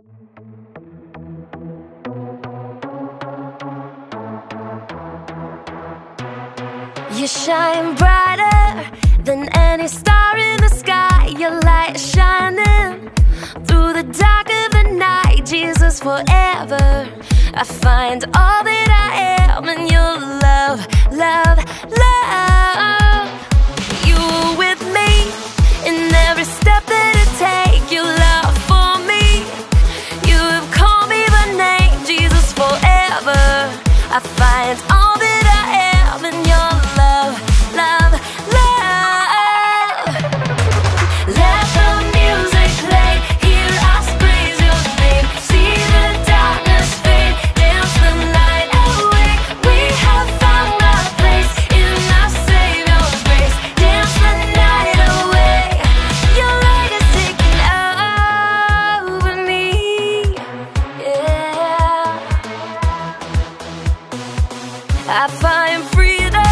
You shine brighter than any star in the sky. Your light shining through the dark of the night. Jesus, forever. I find all that I am in your love, love, love. it's all this freedom